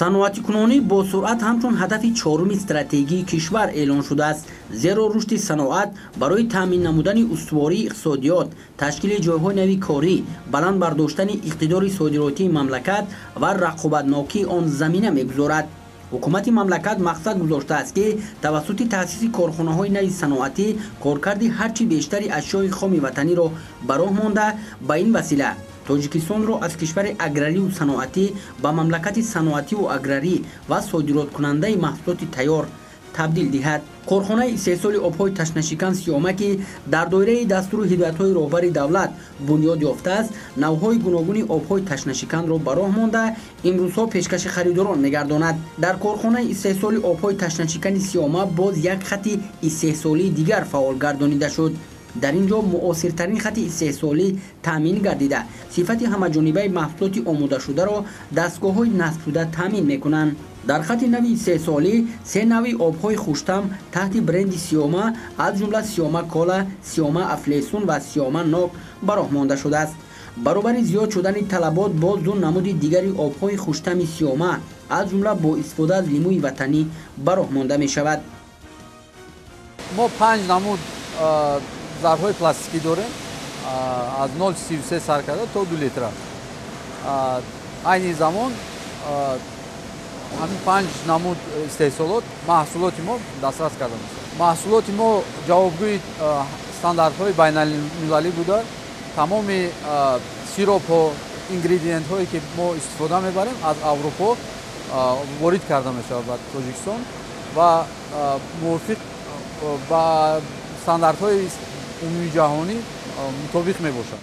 саноатикунонӣ бо суръат ҳамчун ҳадафи чоруми стратегии кишвар эълон шудааст зеро рушди саноат барои таъмин намудани устувории иқтисодиёт ташкили ҷойҳои нави корӣ баланд бардоштани иқтидори содиротии мамлакат ва рақобатнокии он замина мегузорад. Ҳукумати мамлакат мақсад гузоштааст ки тавассути таъсиси корхонаҳои нави саноатӣ коркарди ҳарчи бештари ашёи хоми ватаниро ба роҳ монда ба ин васила тоҷикистонро аз кишвари аграрию саноатӣ ба мамлакати саноативу аграрӣ ва содироткунандаи маҳсулоти тайёр табдил диҳад корхонаи истеҳсоли обҳои ташнашикан сиёма ки дар доираи дастуру ҳидоятҳои роҳбари давлат бунёд ёфтааст навъҳои гуногуни обҳои ташнашиканро ба роҳ монда имрӯзҳо пешкаши харидорон мегардонад дар корхонаи истеҳсоли обҳои ташнашикани сиёма боз як хати истеҳсолии дигар фаъол гардонида шуд дар ин ҷо муосиртарин хати истеҳсолӣ таъмин гардида сифати ҳамаҷонибаи маҳсулоти омодашударо дастгоҳҳои насбшуда таъмин мекунанд дар хати нави истеҳсолӣ се нави обҳои хуштам таҳти бренди сиёма аз ҷумла сиёма кола сиёма афлесун ва сиёма нок ба роҳ монда шудааст баробари зиёд шудани талабот боз ду намуди дигари обҳои хуштами сиёма аз ҷумла бо истифода аз лимӯи ватанӣ ба роҳ монда мешавад мо панҷ намуд зарфҳои пластикӣ дорем. Аз 033 сар карда то ду литра. Айни замон ҳамин панҷ намуд истеҳсолот маҳсулоти мо дастрас карда маҳсулоти мо ҷавобгӯи стандартҳои байналмилалӣ буда тамоми сиропҳо ингредиентҳое ки мо истифода мебарем аз аврупо ворид карда мешавад ба тоҷикистон ва мувофиқ ба стандартҳои умумии ҷаҳонӣ мутобиқ мебошад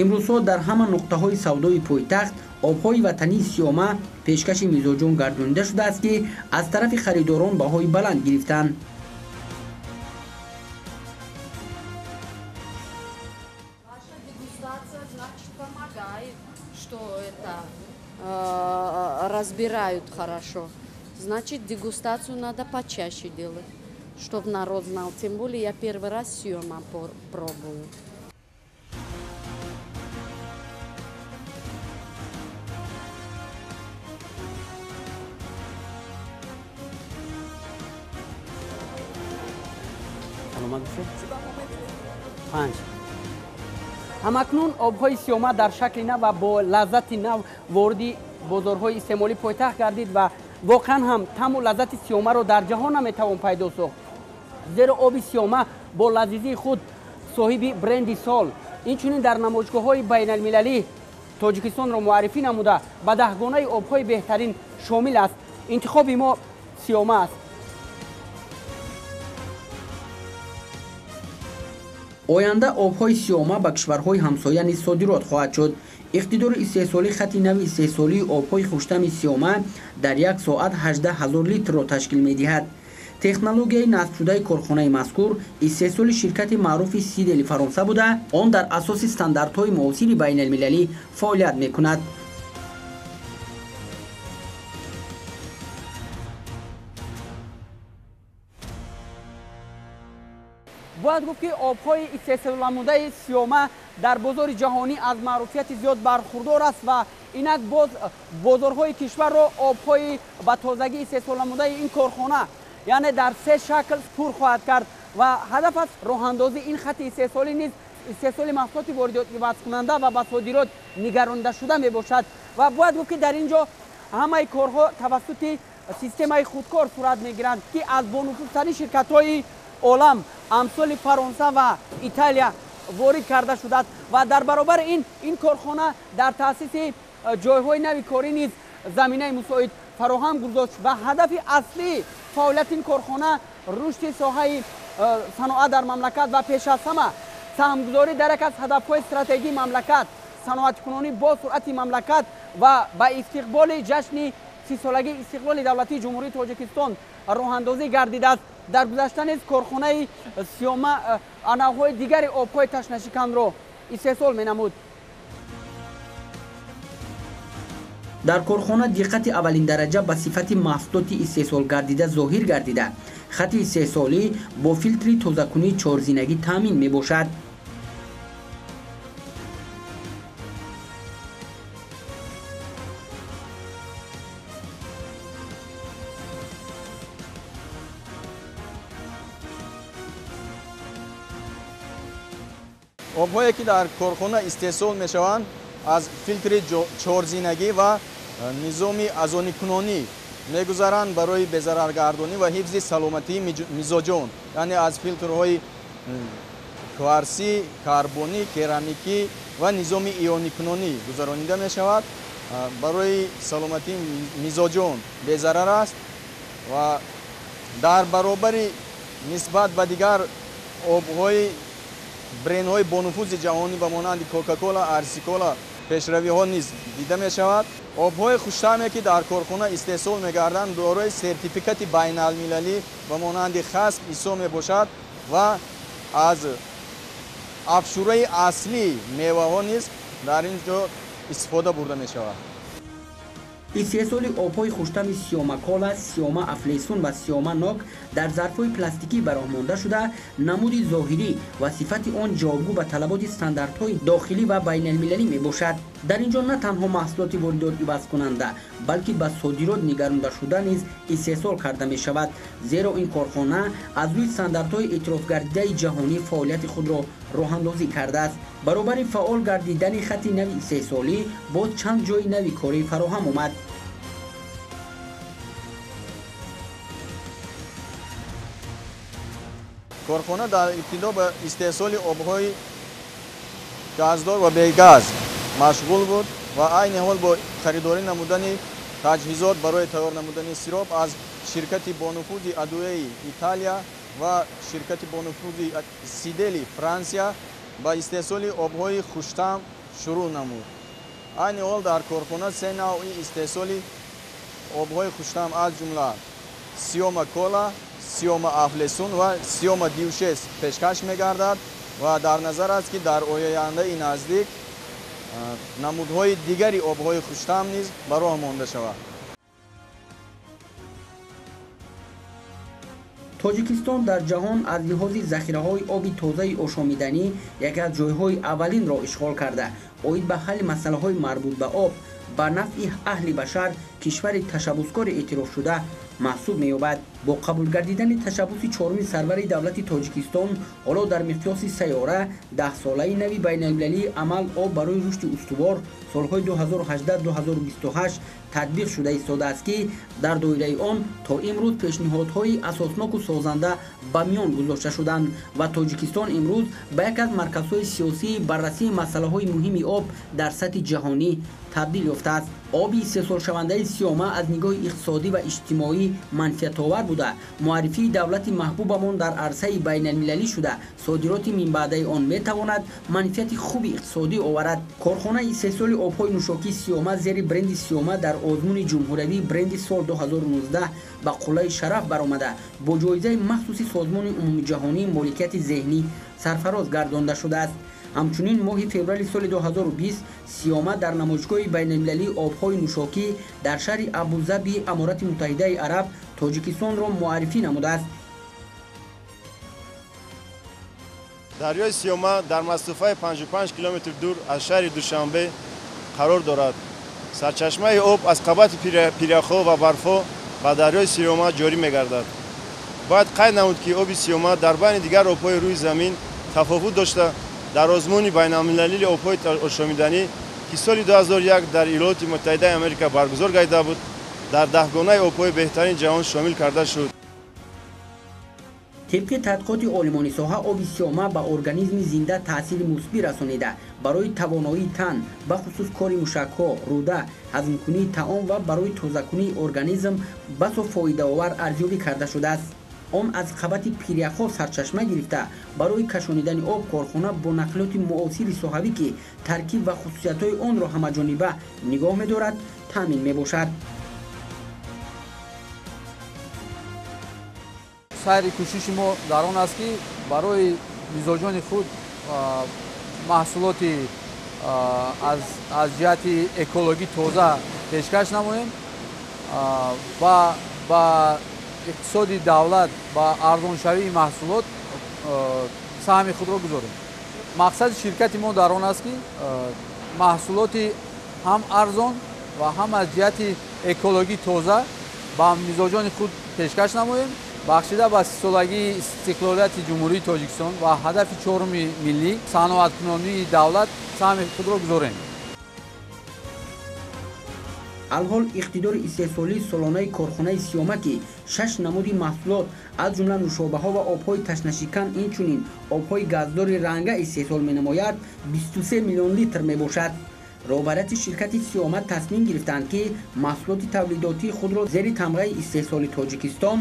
имрӯзҳо дар ҳама нуқтаҳои савдои пойтахт обҳои ватании сиёма пешкаши мизоҷон гардонида шудааст ки аз тарафи харидорон баҳои баланд гирифтанд разбирают хорошо. Значит дегустацию надо почаще делать чтоб народ знал тем более я первый раз сиёма пробую. Ҳамакнун обҳои сиёма дар шакли нав ва бо лаззати нав вориди бозорҳои истеъмолӣ пойтахт гардид ва воқеан ҳам таму лаззати сиёмаро дар ҷаҳон наметавон пайдо сохт зеро оби сиёма бо лазизии худ соҳиби бренди сол инчунин дар намоишгоҳҳои байналмилалӣ тоҷикистонро муаррифӣ намуда ба даҳгонаи обҳои беҳтарин шомил аст интихоби мо сиёма аст оянда обҳои сиёма ба кишварҳои ҳамсоя низ содирот хоҳад шуд иқтидори истеҳсолӣ хати нави истеҳсолии обҳои хуштами сиёма дар як соат 18 ҳазор литрро ташкил медиҳад технологияи насбшудаи корхонаи мазкур истеҳсоли ширкати маъруфи сидели фаронса буда он дар асоси стандартҳои муосири байналмилалӣ фаъолият мекунад. Бояд гуфт ки обҳои истеҳсолнамудаи сиёма дар бозори ҷаҳонӣ аз маъруфияти зиёд бархурдор аст ва инак боз бозорҳои кишварро обҳои ба тозагӣ истеҳсолнамудаи ин корхона яъне дар се шакл пур хоҳад кард ва ҳадаф аст роҳандозии ин хати истеҳсолӣ низ истеҳсоли маҳсулоти воридвазкунанда ва ба содирот нигарондашуда мебошад. Ва бояд гуфт ки дар ин ҷо ҳамаи корҳо тавассути системаи худкор сурат мегиранд ки аз бонуфузтарин ширкатҳои олам амсоли фаронса ва италия ворид карда шудааст ва дар баробари ин ин корхона дар таъсиси э, ҷойҳои нави корӣ низ заминаи мусоид фароҳам гузошт ва ҳадафи аслии фаъолияти ин корхона рушди соҳаи э, саноат дар мамлакат ва пеш аз ҳама. Саҳмгузорӣ дар як аз ҳадафҳои стратегии мамлакат саноатикунонӣ бо суръати мамлакат ва ба истиқболи ҷашни сисолагии истиқлоли давлатии ҷумҳурии тоҷикистон роҳандозӣ гардидааст. Дар гузашта низ корхонаи сиёма анавҳои дигари обҳои ташнашиканро истеҳсол менамуд در کارخانه دقت اولین درجه به صفت مفتوت استیصال گردیده ظاهر گردیده خط استیصالی با فیلتری توزکونی چهار زینگی تامین می‌باشد آبهایی که در کارخانه استیصال می‌شوند از فیلتری چهار و низоми азоникунонӣ мегузаранд барои безараргардонӣ ва ҳифзи саломатии мизоҷон яъне аз филтрҳои кварсӣ карбонӣ керамикӣ ва низоми ионикунонӣ гузаронида мешавад. Барои саломатии мизоҷон безарар аст ва дар баробари нисбат ба дигар обҳои брендҳои бонуфузи ҷаҳонӣ ба монанди кока-кола арсикола пешравиҳо низ дида мешавад. Обҳои хуштаме ки дар корхона истеҳсол мегарданд дорои сертификати байналмилалӣ ба монанди хасп исо мебошад ва аз афшураи аслии меваҳо низ дар ин ҷо истифода бурда мешавад истеҳсоли обҳои хуштами сиёма кола сиёма афлесун ва сиёма нок дар зарфҳои пластикӣ бароҳ монда шуда намуди зоҳирӣ ва сифати он ҷавобгӯ ба талаботи стандартҳои дохилӣ ва байналмилалӣ мебошад дар ин ҷо на танҳо маҳсулоти воридот ивазкунанда балки ба содирот нигарондашуда низ истеҳсол карда мешавад зеро ин корхона аз рӯи стандартҳои эътирофгардидаи ҷаҳонӣ фаъолияти худро роҳандозӣ кардааст. Баробари фаъол гардидани хатти нави истеҳсолӣ боз чанд ҷойи нави корӣ фароҳам омад. Корхона дар ибтидо ба истеҳсоли обҳои газдор ва бегаз машғул буд ва айни ҳол бо харидорӣ намудани таҷҳизот барои тайёр намудани сироп аз ширкати бонуфузи адуияи италия ва ширкати бонуфузи сидели франсия ба истеҳсоли обҳои хуштам шурӯъ намуд. Айни ҳол дар корхона се навъи истеҳсоли обҳои хуштам аз ҷумла сиёма кола сиёма афлесун ва сиёма дившес пешкаш мегардад ва дар назар аст ки дар ояндаи наздик намудҳои дигари обҳои хуштам низ ба роҳ монда шавад тоҷикистон дар ҷаҳон аз лиҳози захираҳои оби тозаи ошомиданӣ яке аз ҷойҳои аввалинро ишғол карда. Оид ба ҳалли масъалаҳои марбут ба об ба нафъи аҳли башар кишвари ташаббускори эътирофшуда маҳсуб меёбад. Бо қабул гардидани ташаббуси чоруми сарвари давлати тоҷикистон ҳоло дар миқёси сайёра даҳсолаи нави байналмилалии амал об барои рушди устувор солҳои 2018-2028 татбиқ шуда истодааст ки дар доираи он то имрӯз пешниҳодҳои асосноку созанда ба миён гузошта шуданд ва тоҷикистон имрӯз ба яке аз марказҳои сиёсии баррасии масъалаҳои муҳими об дар сатҳи ҷаҳонӣ تبدیل یافته است. آبی سرسر شونده سیوما از نگاه اقتصادی و اجتماعی منفیت آور بوده. معرفی دولت محبوبمون در عرصه بین المللی شده. صادرات من بعده آن می تواند منفیت خوب اقتصادی آورد. کارخانه سسول آبهای نوشاکی سیامه زیر برند سیوما در آزمون جمهوری برند سال 2019 به قله شرف برآمده. با جایزه مخصوصی سازمان عمومی جهانی مالکیت ذهنی سرفراز گردانده شده است. Ҳамчунин моҳи феврали соли 2020 сиёма дар намоишгоҳи байналмилалии обҳои нӯшокӣ дар шаҳри абузаби аморати муттаҳидаи араб тоҷикистонро муаррифӣ намудааст дарёи сиёма дар масофаи 55 километр дур аз шаҳри душанбе қарор дорад сарчашмаи об аз қабати пиряхҳо ва барфҳо ба дарёи сиёма ҷорӣ мегардад бояд қайд намуд ки оби сиёма дар байни дигар обҳои рӯи замин тафовут дошта дар озмуни байналмилалии обҳои ошомиданӣ ки соли 2001 дар иёлоти муттаҳидаи амрика баргузор гардида буд дар даҳгонаи обҳои беҳтарини ҷаҳон шомил карда шуд. Тибқи тадқиқоти олимони соҳа оби сиёма ба организми зинда таъсири мусбӣ расонида барои тавоноии тан бахусус кори мушакҳо рӯда ҳазмкунии таом ва барои тозакунии организм басо фоидаовар арзёбӣ карда шудааст он аз қабати пиряхҳо сарчашма гирифта. Барои кашонидани об корхона бо нақлиёти муосири соҳавӣ ки таркиб ва хусусиятҳои онро ҳамаҷониба нигоҳ медорад таъмин мебошад. Сайри кӯшиши мо дар он аст ки барои мизоҷони худ маҳсулоти аз ҷиҳати экологӣ тоза пешкаш намоем ва ба иқтисоди давлат ба арзоншавии маҳсулот саҳми худро гузорем. Мақсади ширкати мо дар он аст ки маҳсулоти ҳам арзон ва ҳам аз ҷиҳати экологӣ тоза ба мизоҷони худ пешкаш намоем. Бахшида ба сисолагии истиқлолияти ҷумҳурии тоҷикистон ва ҳадафи чоруми миллӣ саноаткунонии давлат саҳми худро гузорем алҳол иқтидори истеҳсолии солонаи корхонаи сиёма ки шаш намуди маҳсулот аз ҷумла нушобаҳо ва обҳои ташнашикан инчунин обҳои газдори ранга истеҳсол менамояд 23 миллион литр мебошад. Роҳбарияти ширкати сиёма тасмим гирифтанд ки маҳсулоти тавлидотии худро зери тамғаи истеҳсоли тоҷикистон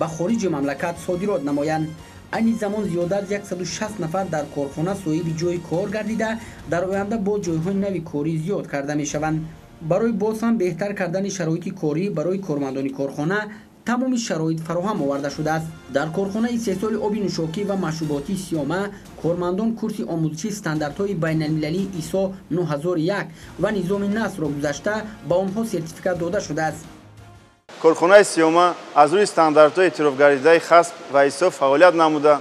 ба хориҷи мамлакат содирот намоянд. Айни замон зиёда аз 160 нафар дар корхона соҳиби ҷойи кор гардида дар оянда боз ҷойҳои нави корӣ зиёд карда мешаванд барои боз ҳам беҳтар кардани шароити корӣ барои кормандони корхона тамоми шароит фароҳам оварда шудааст. Дар корхонаи истеҳсоли оби нӯшокӣ ва машруботии сиёма кормандон курси омӯзиши стандартҳои байналмилалии исо 9001 ва низоми насрро гузашта ба онҳо сертификат дода шудааст. Корхонаи сиёма аз рӯи стандартҳои эътирофгаридаи хасп ва исо фаъолият намуда.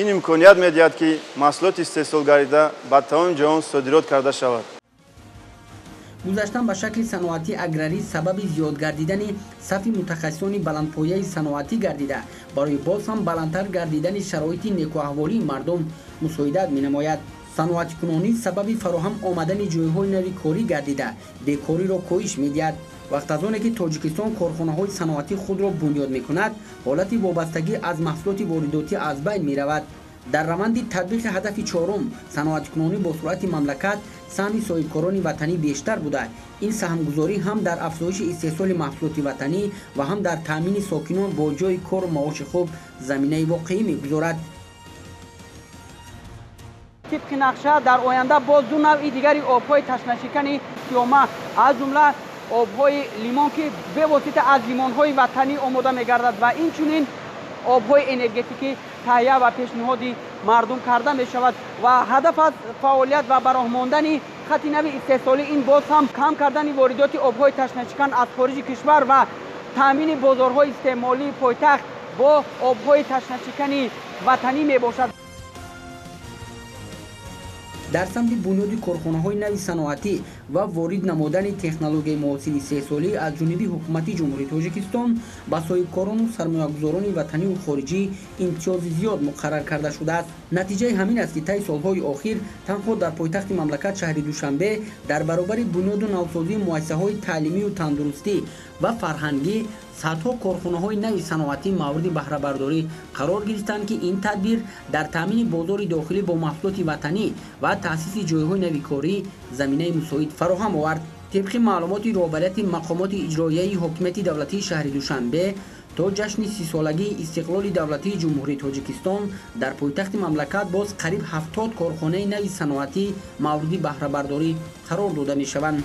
Ин имконият медиҳад ки маҳсулоти истеҳсолгарида ба тамоми ҷаҳон содирот карда шавад гузаштан ба шакли саноатии аграрӣ сабаби зиёд гардидани сафи мутахассисони баландпояи саноатӣ гардида. барои боз ҳам баландтар гардидани шароити некуаҳволии мардум мусоидат менамояд. саноатикунонӣ сабаби фароҳам омадани ҷойҳои нави корӣ гардида. бекориро коҳиш медиҳад. вақт аз оне ки тоҷикистон корхонаҳои саноатӣ худро бунёд мекунад ҳолати вобастагӣ аз маҳсулоти воридотӣ аз байн меравад. дар раванди татбиқи ҳадафи чорум саноатикунонӣ бо суръати мамлакат саҳми соҳибкорони ватанӣ бештар буда ин саҳмгузорӣ ҳам дар афзоиши истеҳсоли маҳсулоти ватанӣ ва ҳам дар таъмини сокинон бо ҷои кору маоши хуб заминаи воқеӣ мегузорад тибқи нақша дар оянда боз ду навъи дигари обҳои ташнашикани сиёма аз ҷумла обҳои лимон ки бевосита аз лимонҳои ватанӣ омода мегардад ва инчунин обҳои энергетикӣ таҳия ва пешниҳоди мардум карда мешавад ва ҳадаф аз фаъолият ва бароҳмондани хати нави истеҳсолӣ ин боз ҳам кам кардани воридоти обҳои ташнашикан аз хориҷи кишвар ва таъмини бозорҳои истеъмолии пойтахт бо обҳои ташнашикани ватанӣ мебошад дар самти бунёди корхонаҳои нави саноатӣ ва ворид намудани технологияи муосири сесолӣ аз ҷониби ҳукумати ҷумҳурии тоҷикистон ба соҳибкорону сармоягузорони ватаниву хориҷӣ имтиёзи зиёд муқаррар карда шудааст. натиҷаи ҳамин аст ки таи солҳои охир танҳо дар пойтахти мамлакат шаҳри душанбе дар баробари бунёду навсозии муассисаҳои таълимию тандурустӣ ва фарҳангӣ садҳо корхонаҳои нави саноатӣ мавриди баҳрабардорӣ қарор гирифтанд ки ин тадбир дар таъмини бозори дохилӣ бо маҳсулоти ватанӣ ва таъсиси ҷойҳои нави корӣ заминаи мусоид фароҳам овард. Тибқи маълумоти роҳбарияти мақомоти иҷроияи ҳокимияти давлатии шаҳри душанбе то ҷашни сисолагии истиқлоли давлатии ҷумҳурии тоҷикистон дар пойтахти мамлакат боз қариб ҳафтод корхонаи нави саноатӣ мавриди баҳрабардорӣ қарор дода мешаванд